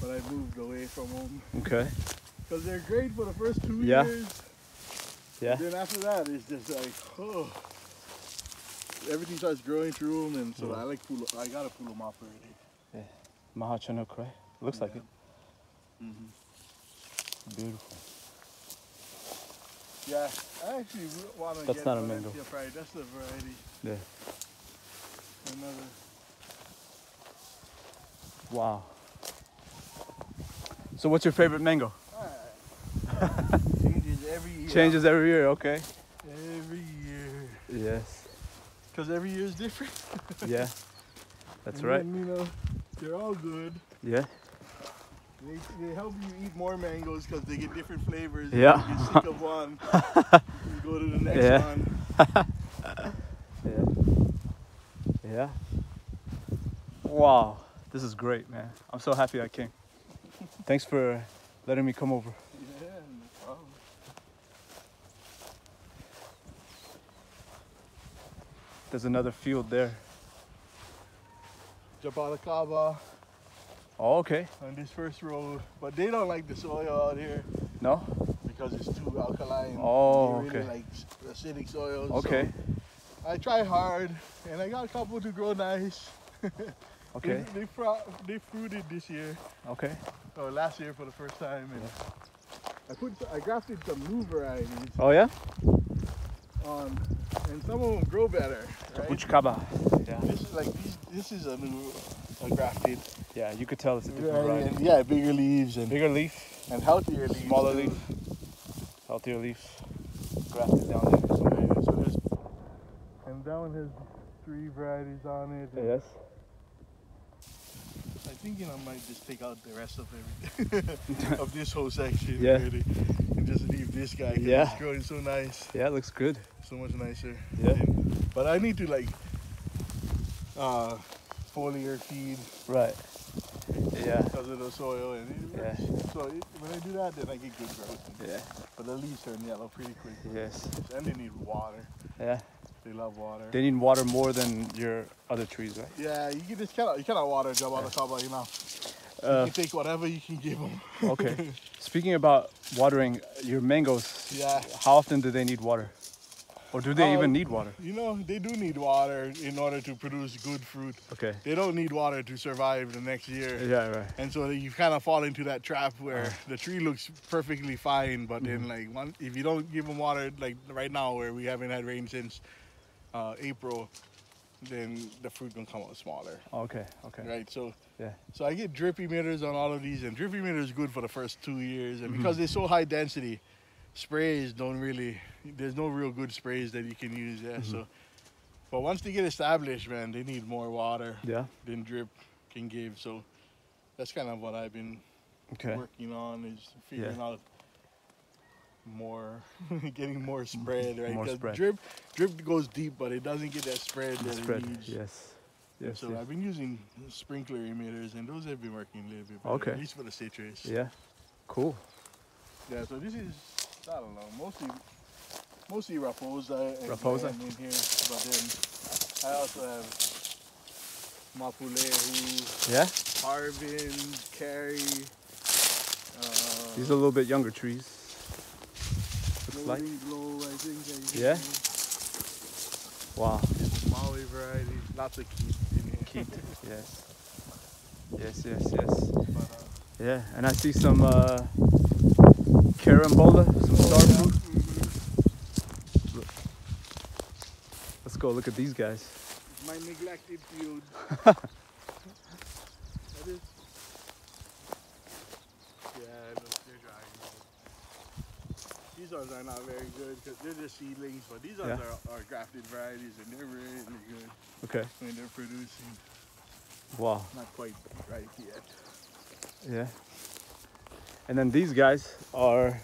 but I moved away from them Okay. because they're great for the first two Yeah. years. Yeah. Then after that, it's just like oh, everything starts growing through them, and so Yeah. I like pull. I gotta pull them off already. Mahachanok, right? Looks like it. Mhm. Beautiful. Yeah, I actually want to That's get not a mango. Pride. That's the variety. Yeah. Another. Wow. So what's your favorite mango? Changes every year. Changes every year, okay. every year. Yes. Because every year is different. Yeah. That's And right. then, you know, they're all good. Yeah. They, they help you eat more mangoes because they get different flavors. Yeah. You get sick of one, you go to the next Yeah. one. Yeah. Yeah. Wow. This is great, man. I'm so happy I came. Thanks for letting me come over. Yeah, no problem. There's another field there. Jaboticaba Oh, okay. on this first row. But they don't like the soil out here No? because it's too alkaline. Oh, they really okay. like acidic soils. Okay. So I try hard, and I got a couple to grow nice. Okay. They, they, fro- they fruited this year, Okay. or last year for the first time, and I put I grafted some new varieties Oh yeah. on, and some of them grow better. Right? Capuchicaba. Yeah. This is like this is a new a grafted, Yeah, you could tell it's a different right? variety. and yeah, bigger leaves and, Bigger leaf, and healthier leaves. smaller too. leaf, healthier leaf. Grafted down there. So. Right, so there's, and that one has three varieties on it. Yes. I think you know I might just take out the rest of everything of this whole section Yeah. really, and just leave this guy. 'cause Yeah. it's growing so nice, Yeah, it looks good. so much nicer. Yeah. But I need to like uh, foliar feed Right. Yeah. because of the soil, and Yeah. so it, when I do that, then I get good growth. Yeah. But the leaves turn yellow pretty quick, Yes. and they need water. Yeah. They love water. They need water more than your other trees, right? yeah, you can just cannot you cannot water job on the top, you know. Uh, you can take whatever you can give them. okay. Speaking about watering your mangoes, Yeah. how often do they need water? Or do they Uh, even need water? You know, they do need water in order to produce good fruit. Okay. They don't need water to survive the next year. Yeah, right. And so you kind of fall into that trap where the tree looks perfectly fine, but then like one, if you don't give them water, like right now where we haven't had rain since uh, April, then the fruit gonna come out smaller, Okay, okay. right? So Yeah. so I get drip emitters on all of these, and drip emitter is good for the first two years, and Mm-hmm. because they're so high density, sprays don't really. There's no real good sprays that you can use. Yeah. Mm-hmm. So, but once they get established, man, they need more water Yeah. than drip can give. So that's kind of what I've been Okay. working on is figuring out more, getting more spread, right? More spread. Drip, drip goes deep, but it doesn't get that spread that Spread. it needs. Yes. Yes. so yes. I've been using sprinkler emitters, and those have been working a little bit better, Okay. at least for the citrus. Yeah. Cool. Yeah, so this is, I don't know, mostly, mostly Rapoza and Rapoza? In here, but then I also have Mapulehu, Yeah. Harvin, Carrie, uh, These are a little bit younger trees. Looks like. Glow, think. Yeah? Wow. Maui variety, lots of Keitt in here. Keitt. Yes. Yes, yes, yes. But, uh, Yeah, and I see some uh, carambola, some star fruit. mhm. Let's go look at these guys. My neglected field. that is. Yeah, look, they're drying. These ones are not very good because they're just seedlings, but these ones Yeah. are, are grafted varieties and they're really good Okay. when they're producing. Wow. Not quite ripe yet. Yeah. And then these guys are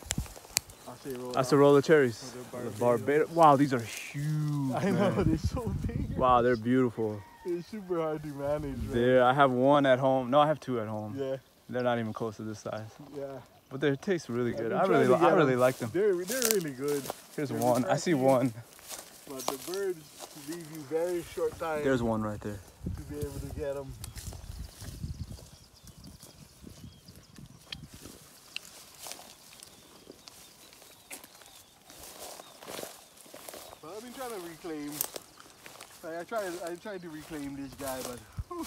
Acerola. cherries. The Barbados. Wow, these are huge. I know, man. they're so big. Wow, they're beautiful. They're super hard to manage. man. There, I have one at home. No, I have two at home. Yeah, They're not even close to this size, yeah. but they taste really good. I really, trying to li- I really 'em. like them. They're, they're really good. Here's they're one. I see one. But the birds leave you very short time There's one right there. to be able to get them. But I've been trying to reclaim. Like I tried, I tried to reclaim this guy, but whew,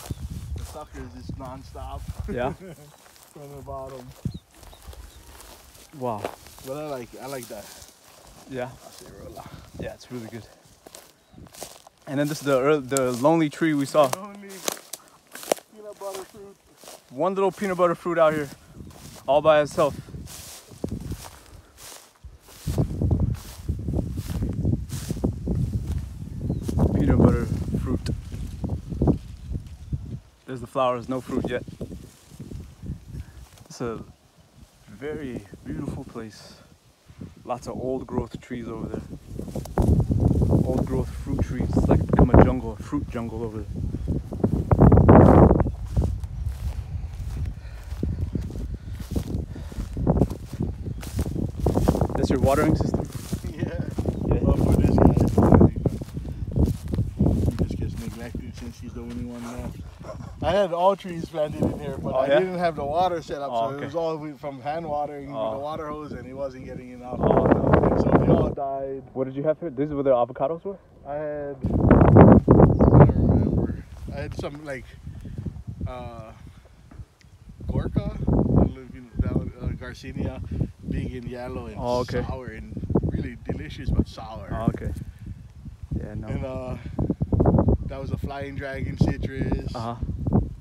the sucker is just non-stop Yeah. from the bottom. Wow. But I like, I like that Yeah. Yeah, it's really good. And then this is the ear- the lonely tree we saw. Only peanut butter fruit. One little peanut butter fruit out here, all by itself. Peanut butter fruit. There's the flowers, no fruit yet. It's a very beautiful place. Lots of old growth trees over there. Old growth fruit trees. It's like become a jungle, a fruit jungle over there. That's your watering system? yeah. Yeah. Well, for this guy, he just gets neglected since he's the only one left. I had all trees planted in here, but Oh, I yeah? didn't have the water set up, Oh, so okay. it was all from hand watering with Oh. the water hose, and he wasn't getting enough. Oh, no. So they all died. What did you have here? These were the avocados were? I had. I don't remember. I had some like. Uh, Gorka. I don't know if you know that one, uh, Garcinia, big and yellow and Oh, okay. sour and really delicious but sour. Oh, okay. Yeah, no. And uh, that was a flying dragon citrus Uh huh.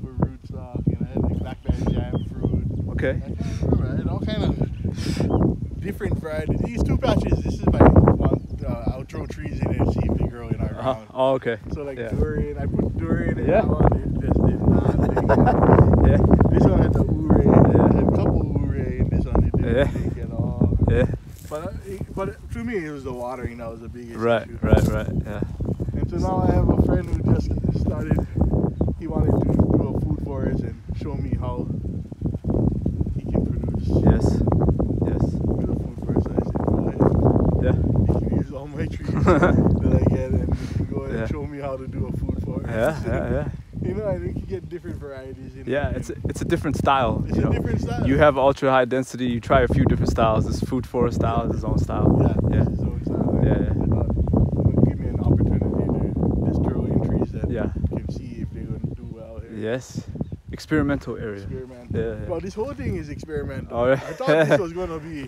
for rootstock, and I had like blackberry jam fruit. Okay. I can't remember. I all kind of different varieties. These two patches. This is my one uh, outro trees in it. See if they grow in our Uh-huh. ground. Oh, okay. So like yeah. durian, I put durian in Yeah. one. It just did not. Yeah. this one had the ure. Yeah. A couple ure, and this one it didn't Yeah. take at all. Yeah. But uh, but to me, it was the watering that was the biggest Right. issue. Right. Right. Yeah. And so now I have a friend who just started. He wanted to do a food forest and show me how he can produce Yes. Yes. with a food forest. Go ahead. Yeah. You can use all my trees that I get and you go ahead Yeah. and show me how to do a food forest. Yeah. Yeah. Yeah. You know, I think you get different varieties. In Yeah. it, It's a, it's a different style. it's you a know. different style. You have ultra high density. You try a few different styles. This food forest style is his own style. yeah, Yeah. it's his own style. Yeah, yeah. thought give me an opportunity to just throw in trees that Yeah. can see if they're going to do well here. Yes. Experimental area. Experiment. Yeah, yeah. Well, this whole thing is experimental. Oh, yeah. I thought this was going to be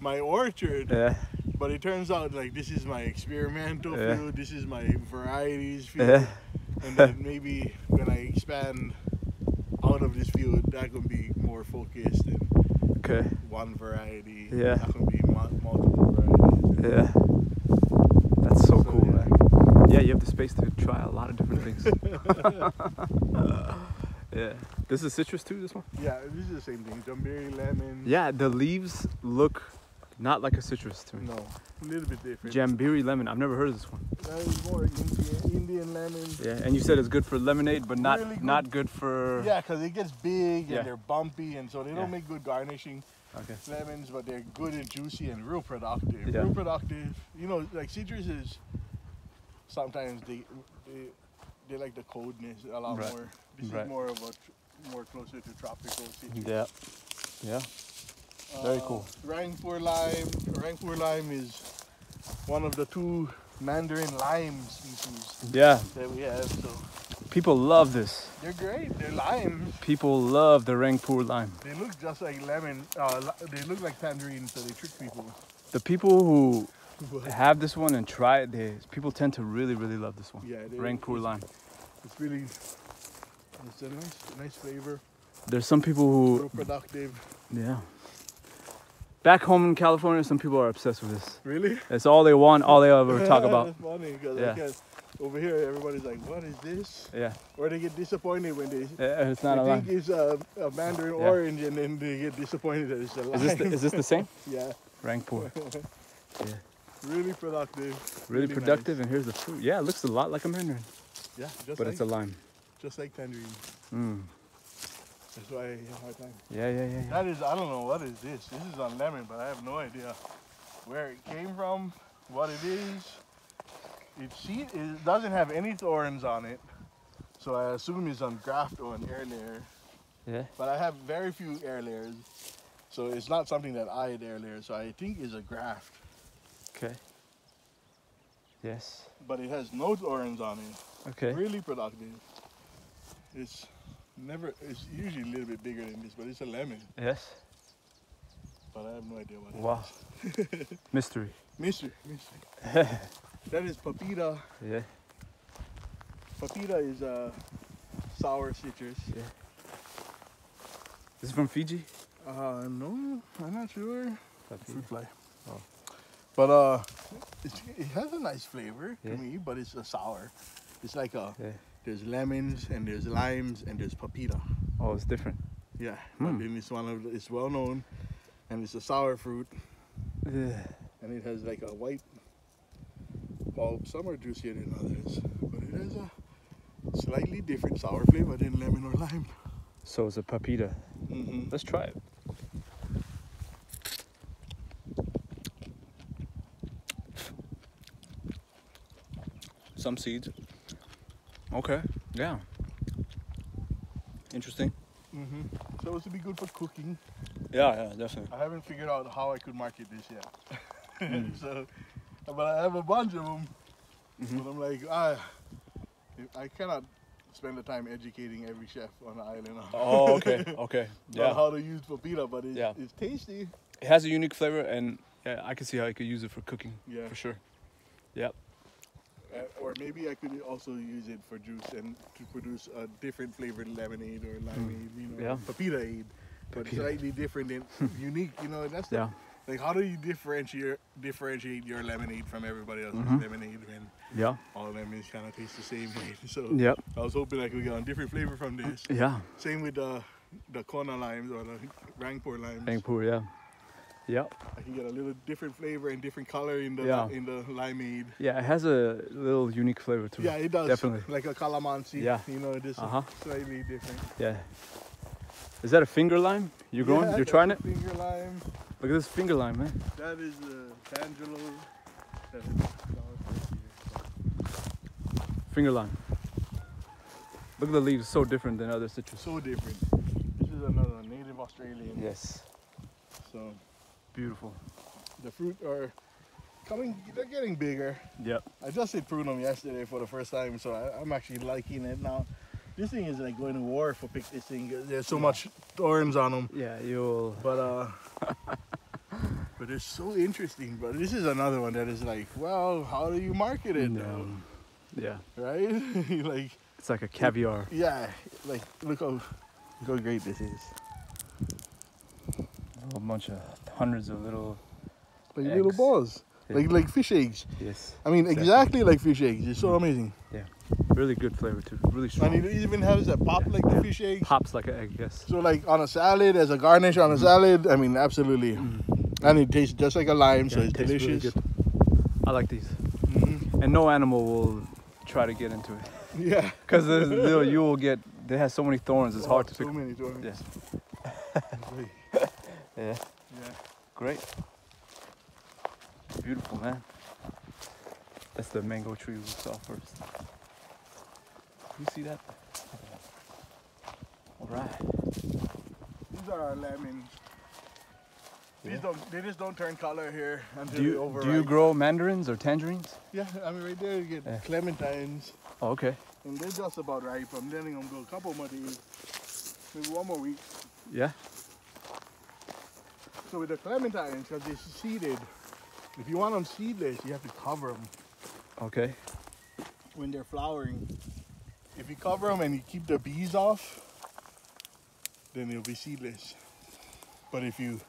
my orchard, Yeah. but it turns out like this is my experimental Yeah. field. This is my varieties field. Yeah. and then maybe when I expand out of this field, that can be more focused and Okay. one variety. Yeah. That can be multiple varieties. Yeah. That's so So, cool, yeah. man. Yeah, you have the space to try a lot of different things. yeah. This is citrus too, this one? Yeah, this is the same thing. Jambhiri, lemon. Yeah, the leaves look not like a citrus to me. No, a little bit different. Jambhiri lemon. I've never heard of this one. That is more Indian, Indian lemon. Yeah, and you said it's good for lemonade, but not Really good. not good for. Yeah, because it gets big Yeah. and they're bumpy, and so they Yeah. don't make good garnishing Okay. lemons, but they're good and juicy and real productive. Yeah. Real productive. You know, like citrus is sometimes they they, they like the coldness a lot Right. more. This Right. is more of a more closer to tropical. Yeah. Yeah. Very cool. Rangpur lime. Rangpur lime is one of the two Mandarin lime species Yeah. that we have. So People love this. they're great. They're limes. People love the Rangpur lime. They look just like lemon. Uh, they look like tangerine, so they trick people. The people who have this one and try it, they people tend to really, really love this one. Yeah, Rangpur lime. It's really, it's a nice, nice flavor. There's some people who, Real productive. yeah. Back home in California, some people are obsessed with this. Really? It's all they want, all they ever talk about. Funny because Yeah. over here everybody's like, "What is this?" Yeah, Or they get disappointed when they. Yeah, it's not a they lime. think it's a, a mandarin Yeah. orange, and then they get disappointed that it's a lime. Is this the, is this the same? yeah, Rangpur. Yeah. Really productive. Really nice. productive, and here's the fruit. Yeah, it looks a lot like a mandarin, Yeah, just but like it's a lime. just like tangerine. Mm. That's why I have a hard time. Yeah, yeah, yeah, yeah. That is, I don't know what is this. This is on lemon, but I have no idea where it came from, what it is. It see, it doesn't have any thorns on it, so I assume it's on graft or an air layer. Yeah. But I have very few air layers, so it's not something that I had air layers. So I think it's a graft, Okay. Yes. but it has no thorns on it. Okay. Really productive. It's never. It's usually a little bit bigger than this, but it's a lemon. Yes. But I have no idea what. it Wow. Mystery. Mystery, mystery. that is papita. Yeah. Papita is a sour citrus. This is from Fiji. Uh, no, I'm not sure. Fruit fly. Oh. But uh, it's, it has a nice flavor Yeah. to me, but it's a sour. It's like a Yeah. there's lemons and there's limes and there's papita. Oh, it's different. Yeah, Hmm. but it's one of it's well known, and it's a sour fruit, Yeah. and it has like a white pulp. Some are juicier than others, but it has a slightly different sour flavor than lemon or lime. So it's a papita. hmm Let's try it. Some seeds. Okay. Yeah. Interesting. Mm -hmm. So it to be good for cooking. Yeah, yeah, definitely. I haven't figured out how I could market this yet. Hmm. so but I have a bunch of them. Mhm. But I'm like, ah, I cannot spend the time educating every chef on the island on, Oh, okay, okay. on Yeah. how to use papita, but it's, Yeah. it's tasty. It has a unique flavor, and yeah, I can see how you could use it for cooking. Yeah. For sure. Yep. Uh, or maybe I could also use it for juice and to produce a different flavored lemonade or limeade, you know. Yeah. papita aid, but Papita. slightly different and unique. You know, that's the, Yeah. like how do you differentiate differentiate your lemonade from everybody else's Mhm. lemonade when Yeah. all of them is kind of taste the same? way. So Yep. I was hoping I could get a different flavor from this. Yeah. Same with the the Kona limes or the Rangpur limes. Rangpur, Yeah. Yep. I can get a little different flavor and different color in the Yeah. in the limeade. Yeah. It has a little unique flavor too. Yeah, it does. Definitely. Like a calamansi. Yeah. You know, just Uh-huh. slightly different. Yeah. Is that a finger lime? You're growing? Yeah, You're trying it? Finger lime. Look at this finger lime, man. That is the Tangelo. That is flower first here. Finger lime. Look at the leaves, so different than other citrus. So different. This is another native Australian. Yes. So Beautiful. the fruit are coming. They're getting bigger. Yep. I just did prune them yesterday for the first time, so I, I'm actually liking it now. This thing is like going to war for pick this thing. There's so much thorns on them. Yeah, you'll. But uh but it's so interesting. But this is another one that is like, well, how do you market it? Um, yeah. Right? like It's like a caviar. yeah, like look how look how great this is. A bunch of hundreds of little. Like little Eggs. balls. Yeah. Like like fish eggs. Yes. I mean Exactly. exactly like fish eggs. It's so mm-hmm. amazing. Yeah. Really good flavor too. Really strong. And it even has a pop like the fish eggs. Pops like an egg. Yes. So like on a salad, as a garnish on a mm-hmm. salad, I mean absolutely. Mm-hmm. And it tastes just like a lime, so it's it really delicious. good. I like these. Mhm. And no animal will try to get into it. Yeah. Because little you will get. They have so many thorns. It's oh, hard to so pick. many thorns. Yes. Right. Yeah. Yeah. Great. Beautiful, man. That's the mango tree we saw first. You see that? All right. These are our lemons. These Yeah. don't they just don't turn color here until Do they you, overripe. do you grow mandarins or tangerines? Yeah, I mean right there you get Yeah. clementines Oh, okay. and they're just about ripe. I'm letting them go a couple more days. Maybe one more week. Yeah. So with the clementines, because they're seeded, if you want them seedless, you have to cover them Okay. when they're flowering. If you cover them and you keep the bees off, then they'll be seedless. But if you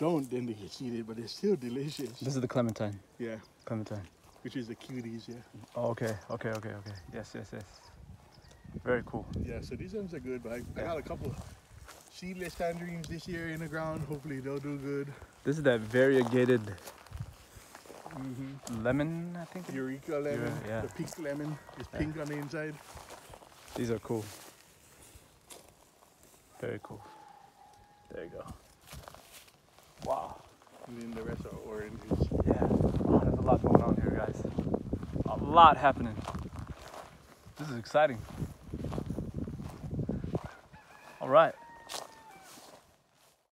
don't, then they get seeded, but they're still delicious. This is the clementine. Yeah, Clementine. which is the cuties, yeah. Oh, okay. Okay. Okay. Okay. Yes. Yes. Yes. Very cool. Yeah, so these ones are good, but I, I got a couple seedless tangerines this year in the ground. Hopefully they'll do good. This is that variegated Mm-hmm. lemon, I think. Eureka lemon, yeah. the pink lemon is Yeah. pink on the inside. These are cool. Very cool. There you go. Wow. And then the rest are oranges. Yeah. Oh, there's a lot going on here, guys. A lot happening. This is exciting. All right.